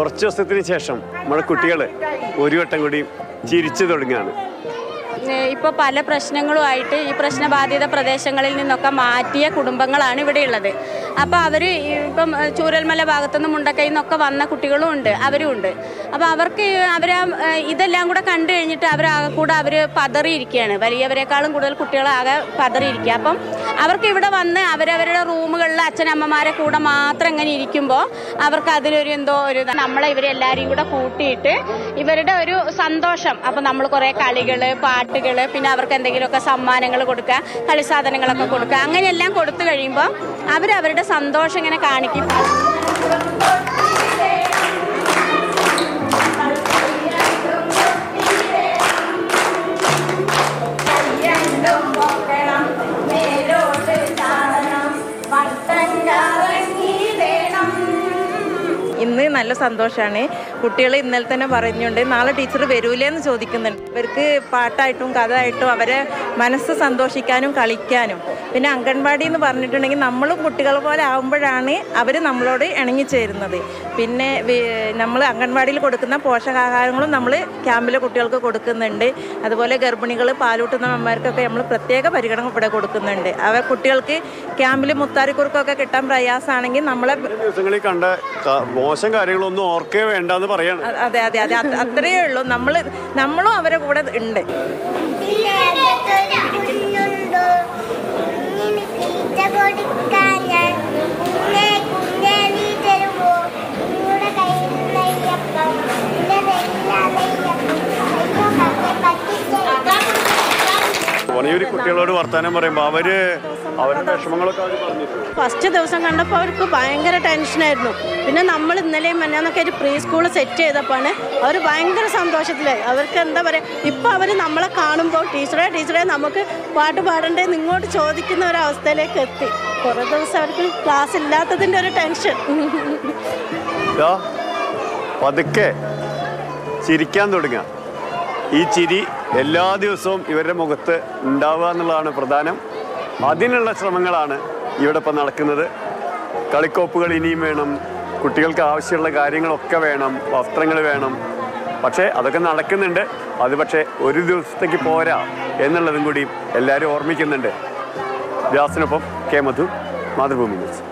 കുറച്ച് ദിവസത്തിന് ശേഷം നമ്മുടെ കുട്ടികൾ ഒരു വട്ടം കൂടി ചിരിച്ചു തുടങ്ങുകയാണ്. ഇപ്പോൾ പല പ്രശ്നങ്ങളുമായിട്ട് ഈ പ്രശ്നബാധിത പ്രദേശങ്ങളിൽ നിന്നൊക്കെ മാറ്റിയ കുടുംബങ്ങളാണ് ഇവിടെയുള്ളത് അപ്പോൾ അവർ ഇപ്പം ചൂരൽമല ഭാഗത്തുനിന്ന് മുണ്ടക്കയിൽ നിന്നൊക്കെ വന്ന കുട്ടികളും ഉണ്ട് അവരും ഉണ്ട്. അപ്പോൾ അവർക്ക് അവർ ഇതെല്ലാം കൂടെ കണ്ടു കഴിഞ്ഞിട്ട് അവരാകെ കൂടെ അവർ പതറിയിരിക്കുകയാണ്. വലിയവരെക്കാളും കൂടുതൽ കുട്ടികളാകെ പതറിയിരിക്കുക. അപ്പം അവർക്ക് ഇവിടെ വന്ന് അവരവരുടെ റൂമുകളിൽ അച്ഛനമ്മമാരെ കൂടെ മാത്രം ഇങ്ങനെ ഇരിക്കുമ്പോൾ അവർക്ക് അതിലൊരു എന്തോ ഒരു നമ്മളെ ഇവരെല്ലാവരെയും കൂടെ കൂട്ടിയിട്ട് ഇവരുടെ ഒരു സന്തോഷം. അപ്പം നമ്മൾ കുറേ കളികൾ പാട്ടുകൾ പിന്നെ അവർക്ക് എന്തെങ്കിലുമൊക്കെ സമ്മാനങ്ങൾ കൊടുക്കുക കളിസാധനങ്ങളൊക്കെ കൊടുക്കുക അങ്ങനെയെല്ലാം കൊടുത്തു കഴിയുമ്പോൾ അവരവരുടെ സന്തോഷം ഇങ്ങനെ കാണിക്കും. നല്ല സന്തോഷമാണ് കുട്ടികൾ ഇന്നലെ തന്നെ പറഞ്ഞുണ്ട് നാളെ ടീച്ചർ വരൂലേ എന്ന് ചോദിക്കുന്നുണ്ട്. ഇവർക്ക് പാട്ടായിട്ടും കഥ ആയിട്ടും അവരെ മനസ്സ് സന്തോഷിക്കാനും കളിക്കാനും. പിന്നെ അംഗൻവാടി എന്ന് പറഞ്ഞിട്ടുണ്ടെങ്കിൽ നമ്മളും കുട്ടികൾ പോലെ ആകുമ്പോഴാണ് അവർ നമ്മളോട് ഇണങ്ങിച്ചേരുന്നത് പിന്നെ നമ്മൾ അംഗൻവാടിയിൽ കൊടുക്കുന്ന പോഷകാഹാരങ്ങളും നമ്മൾ ക്യാമ്പിലെ കുട്ടികൾക്ക് കൊടുക്കുന്നുണ്ട്. അതുപോലെ ഗർഭിണികൾ പാലൂട്ടുന്ന അമ്മമാർക്കൊക്കെ നമ്മൾ പ്രത്യേക പരിഗണന ഇവിടെ കൊടുക്കുന്നുണ്ട്. അവർ കുട്ടികൾക്ക് ക്യാമ്പിൽ മുത്താരിക്കുറുക്കൊക്കെ കിട്ടാൻ പ്രയാസമാണെങ്കിൽ നമ്മളെ ദിവസങ്ങളിൽ കണ്ട മോശം കാര്യങ്ങളൊന്നും ഓർക്കേ വേണ്ടെന്ന് പറയാണ്. അതെ അതെ അതെ. അത്രയേ ഉള്ളൂ. നമ്മൾ നമ്മളും അവരെ കൂടെ ഉണ്ട്. വണിയൂരി കുട്ടികളോട് വർത്താനം പറയുമ്പോൾ അവർ അവരുടെ വിഷമങ്ങളൊക്കെ അവർ പറഞ്ഞിട്ടുണ്ട് ഫസ്റ്റ് ദിവസം കണ്ടപ്പോൾ അവർക്ക് ഭയങ്കര ടെൻഷനായിരുന്നു പിന്നെ നമ്മൾ ഇന്നലെയും മഞ്ഞാന്നൊക്കെ ഒരു പ്രീ സ്കൂൾ സെറ്റ് ചെയ്തപ്പോൾ അവർ ഭയങ്കര സന്തോഷത്തിലായി. അവർക്ക് എന്താ പറയുക ഇപ്പോൾ അവർ നമ്മളെ കാണുമ്പോൾ ടീച്ചറെ ടീച്ചറെ നമുക്ക് പാട്ട് പാടണ്ടേ നിങ്ങോട്ട് ചോദിക്കുന്ന ഒരു അവസ്ഥയിലേക്ക് എത്തി. കുറേ ദിവസം അവർക്ക് ക്ലാസ് ഇല്ലാത്തതിന്റെ ഒരു ടെൻഷൻ പതുക്കെ ചിരിക്കാൻ തുടങ്ങുക. ഈ ചിരി എല്ലാ ദിവസവും ഇവരുടെ മുഖത്ത് ഉണ്ടാവുക എന്നുള്ളതാണ് പ്രധാനം. അതിനുള്ള ശ്രമങ്ങളാണ് ഇവിടെ ഇപ്പം നടക്കുന്നത്. കളിക്കോപ്പുകൾ ഇനിയും വേണം. കുട്ടികൾക്ക് ആവശ്യമുള്ള കാര്യങ്ങളൊക്കെ വേണം. വസ്ത്രങ്ങൾ വേണം. പക്ഷേ അതൊക്കെ നടക്കുന്നുണ്ട്. അത് പക്ഷേ ഒരു ദിവസത്തേക്ക് പോരാ എന്നുള്ളതും കൂടി എല്ലാവരും ഓർമ്മിക്കുന്നുണ്ട്. വ്യാസിനൊപ്പം കെ മധു മാതൃഭൂമി ന്യൂസ്.